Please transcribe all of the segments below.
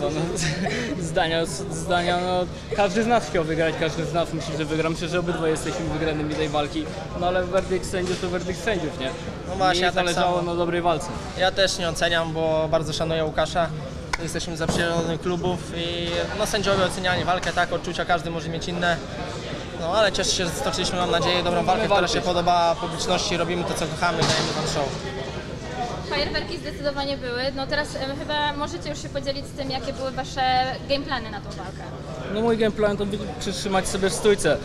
kurwa, no, zdania, zdania, no, każdy z nas chciał wygrać, każdy z nas myśli, że wygra. Myślę, że obydwoje jesteśmy wygranymi tej walki, no ale werdykt sędziów to werdykt sędziów, nie? No właśnie, ja tak zależało samo. na dobrej walce. Ja też nie oceniam, bo bardzo szanuję Łukasza. Jesteśmy zaprzyjaźnionymi klubów i no, sędziowie oceniali walkę, tak, odczucia każdy może mieć inne. No ale cieszę się, że stoczyliśmy, mam nadzieję, dobrą walkę, która się podoba publiczności, robimy to, co kochamy, dajemy wam show. Fajerwerki zdecydowanie były. No teraz chyba możecie już się podzielić z tym, jakie były wasze gameplany na tą walkę. No mój game plan to by przytrzymać sobie w stójce.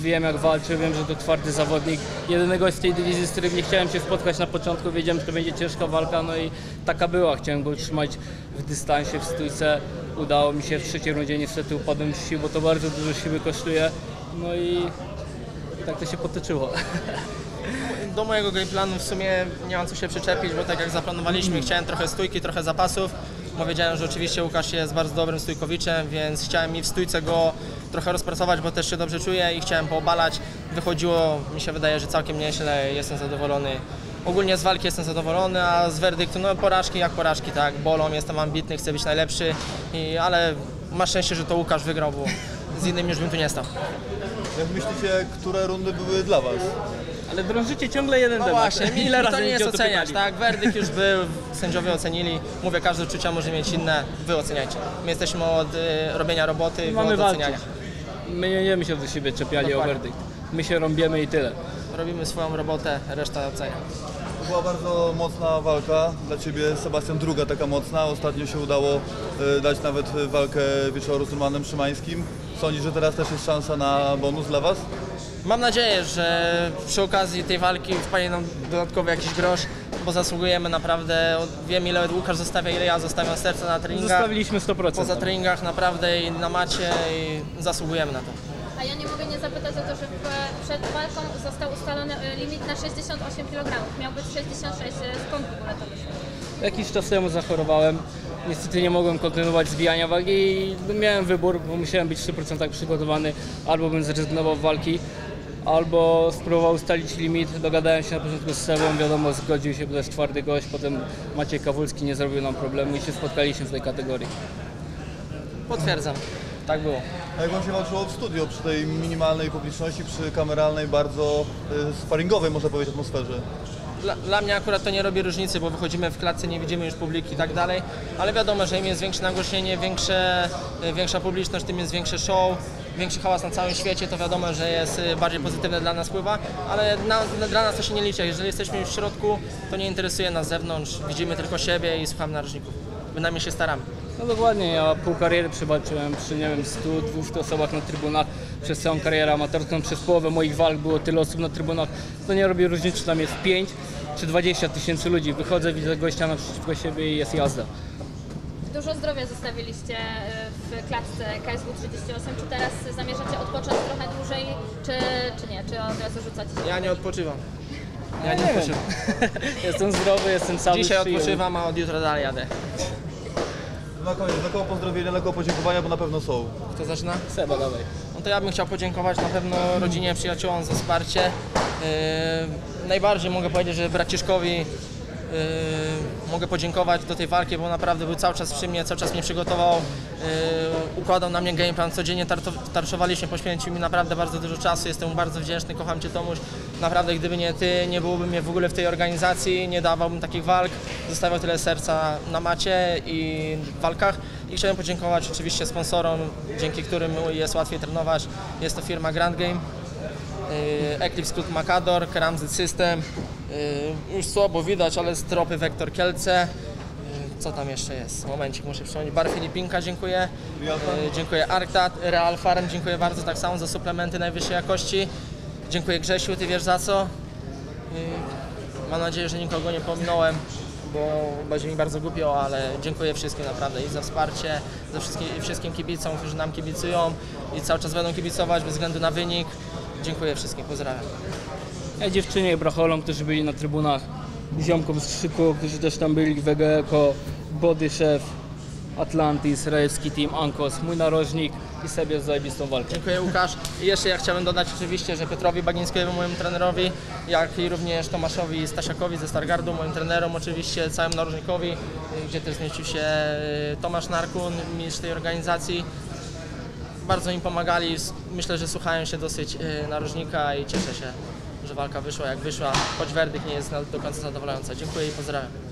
Wiem jak walczy, wiem, że to twardy zawodnik. Jedynego z tej dywizji, z którym nie chciałem się spotkać na początku, wiedziałem, że to będzie ciężka walka, no i taka była. Chciałem go utrzymać w dystansie, w stójce. Udało mi się w trzeciej rundzie, niestety upadłem z sił, bo to bardzo dużo siły kosztuje. No i tak to się potoczyło. Do mojego gameplanu w sumie nie mam co się przyczepić, bo tak jak zaplanowaliśmy, chciałem trochę stójki, trochę zapasów. Bo wiedziałem, że oczywiście Łukasz jest bardzo dobrym stójkowiczem, więc chciałem i w stójce go trochę rozpracować, bo też się dobrze czuję i chciałem poobalać. Wychodziło, mi się wydaje, że całkiem nieźle, jestem zadowolony. Ogólnie z walki jestem zadowolony, a z werdyktu, no porażki jak porażki, tak, bolą, jestem ambitny, chcę być najlepszy, i, ale masz szczęście, że to Łukasz wygrał, bo z innym już bym tu nie stał. Jak myślicie, które rundy były dla Was? Ale drążycie ciągle jeden No temat. właśnie, Ile razy to nie jest o oceniać, tak? Werdykt już był, sędziowie ocenili. Mówię, każde uczucia może mieć inne, wy oceniajcie. My jesteśmy od y, robienia roboty, wy Mamy od walczyć. oceniania. My nie będziemy się do siebie czepiali o Dokładnie. werdykt. My się rąbiemy i tyle. Robimy swoją robotę, reszta ocenia. To była bardzo mocna walka. Dla Ciebie, Sebastian, druga taka mocna. Ostatnio się udało e, dać nawet walkę wieczoru z Romanem Szymańskim. Sądzisz, że teraz też jest szansa na bonus dla Was? Mam nadzieję, że przy okazji tej walki wpadnie nam dodatkowy jakiś grosz, bo zasługujemy naprawdę. Wiem ile Łukasz zostawia, ile ja zostawiam serca na treningach. Zostawiliśmy 100%. Poza treningach naprawdę i na macie i zasługujemy na to. A ja nie mogę nie zapytać o to, że przed walką został ustalony e, limit na 68 kg. Miał być 66. E, Skąd w ogóle to wyszło? Jakiś czas temu zachorowałem. Niestety nie mogłem kontynuować zbijania wagi i miałem wybór, bo musiałem być w 100% przygotowany. Albo bym zrezygnował walki, albo spróbował ustalić limit. Dogadałem się na początku z Sebą, wiadomo, zgodził się, bo to jest twardy gość. Potem Maciej Kawulski nie zrobił nam problemu i się spotkaliśmy w tej kategorii. Potwierdzam, tak było. A jak Wam się walczyło w studio przy tej minimalnej publiczności, przy kameralnej, bardzo e, sparingowej, można powiedzieć, atmosferze? Dla, dla mnie akurat to nie robi różnicy, bo wychodzimy w klatce, nie widzimy już publiki i tak dalej, ale wiadomo, że im jest większe nagłośnienie, większe, y, większa publiczność, tym jest większy show, większy hałas na całym świecie, to wiadomo, że jest y, bardziej pozytywne dla nas wpływa, ale na, dla nas to się nie liczy. Jeżeli jesteśmy w środku, to nie interesuje nas zewnątrz, widzimy tylko siebie i słuchamy narożników. Bynajmniej się staramy. No dokładnie, ja pół kariery przewalczyłem przy, nie wiem, 100, 200 osobach na trybunach przez całą karierę amatorską, przez połowę moich walk było tyle osób na trybunach. To nie robi różnicy, czy tam jest 5 czy 20 tysięcy ludzi. Wychodzę, widzę gościa naprzeciwko siebie i jest jazda. Dużo zdrowia zostawiliście e, w klatce KSW 38. Czy teraz zamierzacie odpocząć trochę dłużej, czy, czy nie? Czy od razu rzucacie się? Ja nie odpoczywam. Ja nie odpoczywam. Jestem zdrowy, jestem cały Dzisiaj odpoczywam, a od jutra dalej jadę. Na koniec, dla kogo pozdrowienia, dla kogo podziękowania, bo na pewno są. Kto zaczyna? Seba, dawaj. No to ja bym chciał podziękować na pewno rodzinie, przyjaciołom za wsparcie. Yy, najbardziej mogę powiedzieć, że braciszkowi mogę podziękować do tej walki, bo naprawdę był cały czas przy mnie, cały czas mnie przygotował, yy, układał na mnie game plan, codziennie tarczowaliśmy, poświęcił mi naprawdę bardzo dużo czasu, jestem mu bardzo wdzięczny, kocham Cię Tomuś. Naprawdę gdyby nie Ty, nie byłoby mnie w ogóle w tej organizacji, nie dawałbym takich walk, zostawiał tyle serca na macie i w walkach. I chciałem podziękować oczywiście sponsorom, dzięki którym jest łatwiej trenować. Jest to firma Grand Game, yy, Eclipse Club Macador, Keramzy System, yy, już słabo widać, ale stropy Vector Kielce. Yy, Co tam jeszcze jest? Momencik, muszę przypomnieć. Bar Filipinka, dziękuję. Dziękuję Arctat, Real Farm, dziękuję bardzo tak samo za suplementy najwyższej jakości. Dziękuję Grzesiu, ty wiesz za co. Mam nadzieję, że nikogo nie pominąłem, bo będzie mi bardzo głupio, ale dziękuję wszystkim naprawdę i za wsparcie, za wszystkim, wszystkim kibicom, którzy nam kibicują i cały czas będą kibicować bez względu na wynik. Dziękuję wszystkim, pozdrawiam. Ja dziewczynie i bracholom, którzy byli na trybunach, ziomkom z Krzyku, którzy też tam byli, Wege Eko, Body Chef, Atlantis, Rejewski Team, Ankos, mój narożnik i sobie zajebistą walkę. Dziękuję Łukasz. I jeszcze ja chciałbym dodać oczywiście, że Piotrowi Bagińskiemu, mojemu trenerowi, jak i również Tomaszowi Stasiakowi ze Stargardu, moim trenerom oczywiście, całemu narożnikowi, gdzie też zmieścił się y, Tomasz Narkun, mistrz tej organizacji. Bardzo im pomagali, myślę, że słuchają się dosyć y, narożnika i cieszę się, że walka wyszła jak wyszła, choć werdykt nie jest do końca zadowalający. Dziękuję i pozdrawiam.